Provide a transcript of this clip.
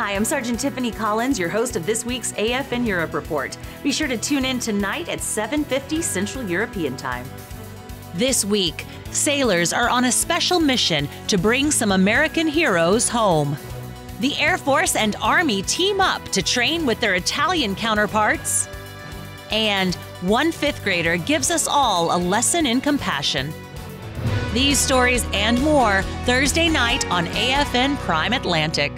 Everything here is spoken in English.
Hi, I'm Sergeant Tiffany Collins, your host of this week's AFN Europe Report. Be sure to tune in tonight at 7:50 Central European Time. This week, sailors are on a special mission to bring some American heroes home. The Air Force and Army team up to train with their Italian counterparts. And one fifth grader gives us all a lesson in compassion. These stories and more Thursday night on AFN Prime Atlantic.